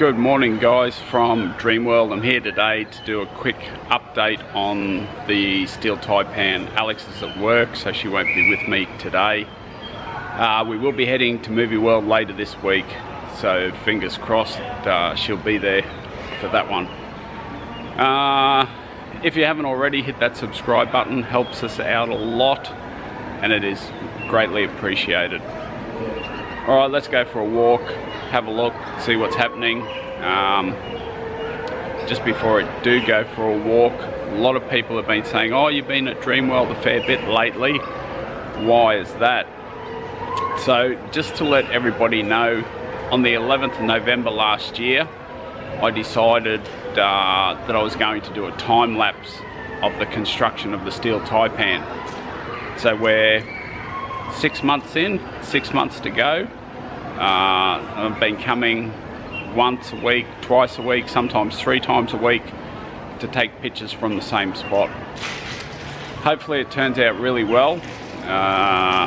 Good morning guys from Dreamworld. I'm here today to do a quick update on the steel taipan. Alex is at work so she won't be with me today. Uh, we will be heading to Movie World later this week so fingers crossed uh, she'll be there for that one. Uh, if you haven't already hit that subscribe button helps us out a lot and it is greatly appreciated. Alright let's go for a walk have a look, see what's happening. Um, just before I do go for a walk, a lot of people have been saying, oh, you've been at Dreamworld a fair bit lately. Why is that? So just to let everybody know, on the 11th of November last year, I decided uh, that I was going to do a time lapse of the construction of the steel taipan. So we're six months in, six months to go. Uh, I've been coming once a week, twice a week, sometimes three times a week to take pictures from the same spot. Hopefully it turns out really well. Uh,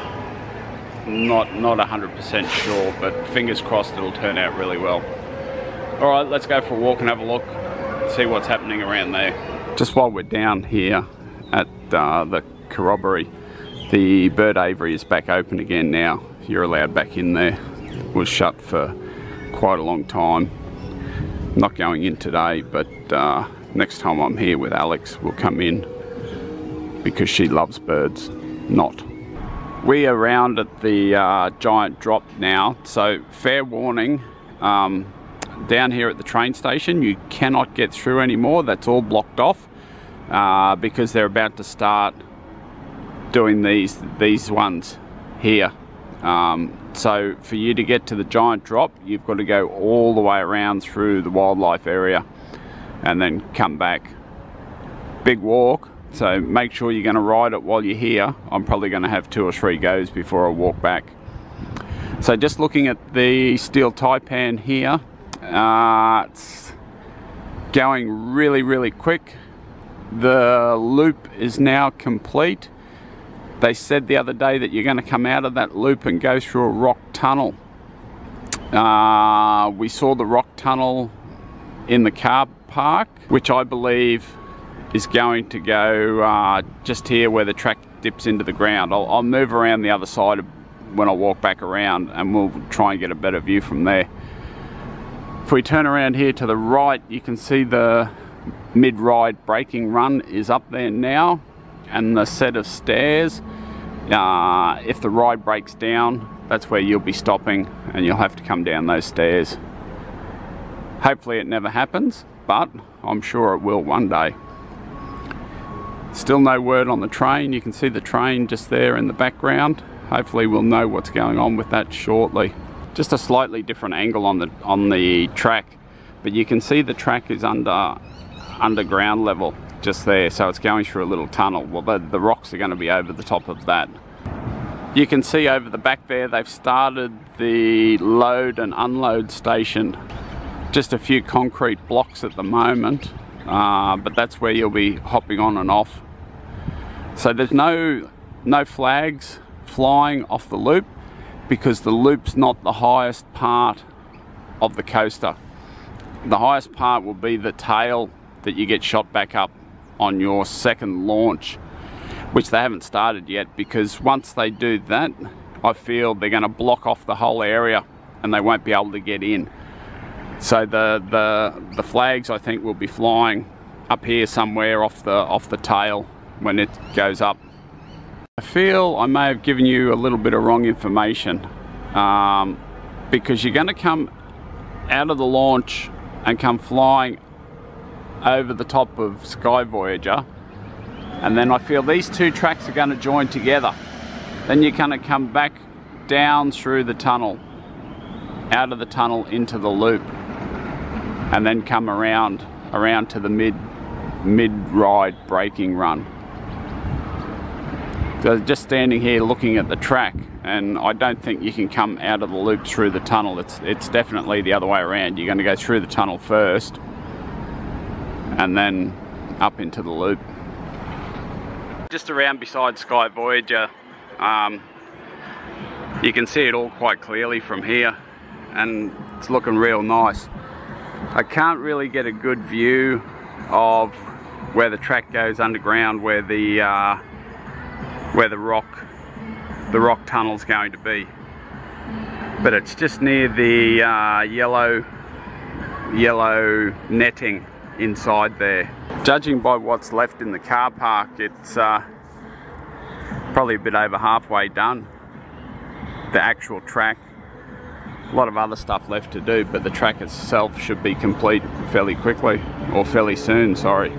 not not 100% sure, but fingers crossed it'll turn out really well. All right, let's go for a walk and have a look, see what's happening around there. Just while we're down here at uh, the corroboree, the bird aviary is back open again now. You're allowed back in there was shut for quite a long time. Not going in today, but uh, next time I'm here with Alex, we'll come in because she loves birds, not. We are around at the uh, giant drop now, so fair warning, um, down here at the train station you cannot get through anymore, that's all blocked off uh, because they're about to start doing these, these ones here. Um, so for you to get to the giant drop, you've got to go all the way around through the wildlife area and then come back. Big walk, so make sure you're going to ride it while you're here. I'm probably going to have two or three goes before I walk back. So just looking at the steel taipan here, uh, it's going really, really quick. The loop is now complete. They said the other day that you're going to come out of that loop and go through a rock tunnel. Uh, we saw the rock tunnel in the car park, which I believe is going to go uh, just here where the track dips into the ground. I'll, I'll move around the other side when I walk back around and we'll try and get a better view from there. If we turn around here to the right, you can see the mid-ride braking run is up there now and the set of stairs. Uh, if the ride breaks down, that's where you'll be stopping and you'll have to come down those stairs. Hopefully it never happens, but I'm sure it will one day. Still no word on the train. You can see the train just there in the background. Hopefully we'll know what's going on with that shortly. Just a slightly different angle on the on the track, but you can see the track is under underground level just there so it's going through a little tunnel. Well the, the rocks are going to be over the top of that. You can see over the back there they've started the load and unload station. Just a few concrete blocks at the moment uh, but that's where you'll be hopping on and off. So there's no no flags flying off the loop because the loop's not the highest part of the coaster. The highest part will be the tail that you get shot back up on your second launch, which they haven't started yet because once they do that, I feel they're going to block off the whole area and they won't be able to get in. So the, the, the flags I think will be flying up here somewhere off the, off the tail when it goes up. I feel I may have given you a little bit of wrong information um, because you're going to come out of the launch and come flying over the top of Sky Voyager and then I feel these two tracks are going to join together. Then you're going to come back down through the tunnel out of the tunnel into the loop and then come around around to the mid mid ride braking run. So just standing here looking at the track and I don't think you can come out of the loop through the tunnel. It's it's definitely the other way around. You're going to go through the tunnel first and then up into the loop. Just around beside Sky Voyager, um, you can see it all quite clearly from here and it's looking real nice. I can't really get a good view of where the track goes underground, where the uh, where the rock the rock tunnel is going to be. But it's just near the uh, yellow yellow netting inside there. Judging by what's left in the car park, it's uh, probably a bit over halfway done. The actual track. A lot of other stuff left to do, but the track itself should be complete fairly quickly, or fairly soon, sorry.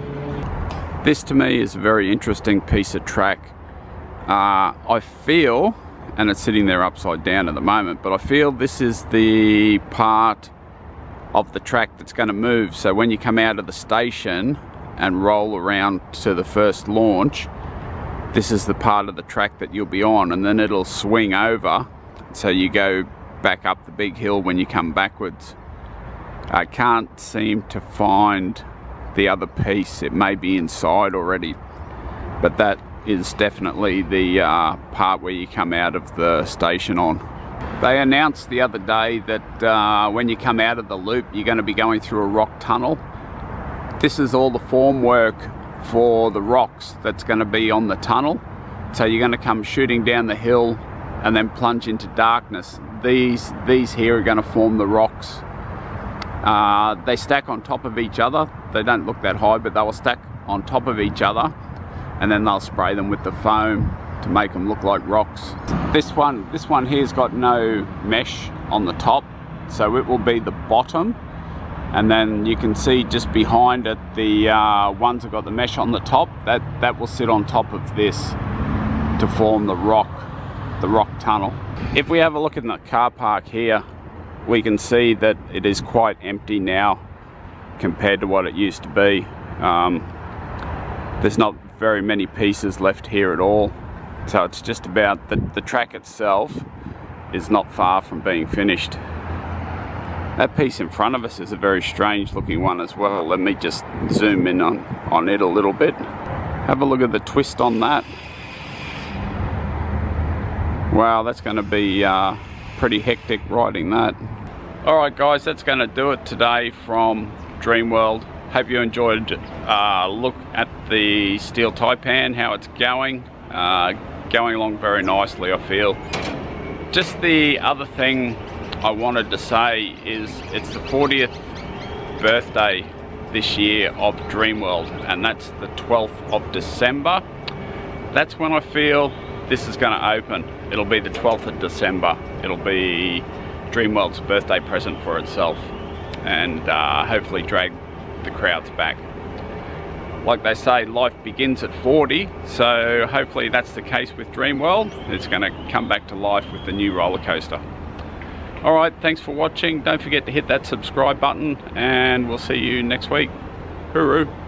This to me is a very interesting piece of track. Uh, I feel, and it's sitting there upside down at the moment, but I feel this is the part of the track that's going to move. So when you come out of the station and roll around to the first launch, this is the part of the track that you'll be on and then it'll swing over so you go back up the big hill when you come backwards. I can't seem to find the other piece. It may be inside already, but that is definitely the uh, part where you come out of the station on. They announced the other day that uh, when you come out of the loop, you're going to be going through a rock tunnel. This is all the formwork for the rocks that's going to be on the tunnel. So you're going to come shooting down the hill and then plunge into darkness. These, these here are going to form the rocks. Uh, they stack on top of each other. They don't look that high, but they will stack on top of each other and then they'll spray them with the foam to make them look like rocks. This one, this one here's got no mesh on the top, so it will be the bottom. And then you can see just behind it, the uh, ones that got the mesh on the top, that, that will sit on top of this to form the rock, the rock tunnel. If we have a look in the car park here, we can see that it is quite empty now compared to what it used to be. Um, there's not very many pieces left here at all. So it's just about the, the track itself is not far from being finished. That piece in front of us is a very strange looking one as well. Let me just zoom in on, on it a little bit. Have a look at the twist on that. Wow, that's going to be uh, pretty hectic riding that. Alright guys, that's going to do it today from Dreamworld. Hope you enjoyed uh, look at the steel taipan, how it's going. Uh, going along very nicely, I feel. Just the other thing I wanted to say is it's the 40th birthday this year of Dreamworld and that's the 12th of December. That's when I feel this is going to open. It'll be the 12th of December. It'll be Dreamworld's birthday present for itself and uh, hopefully drag the crowds back. Like they say, life begins at 40, so hopefully that's the case with Dreamworld. It's going to come back to life with the new roller coaster. Alright, thanks for watching. Don't forget to hit that subscribe button and we'll see you next week. Hooroo!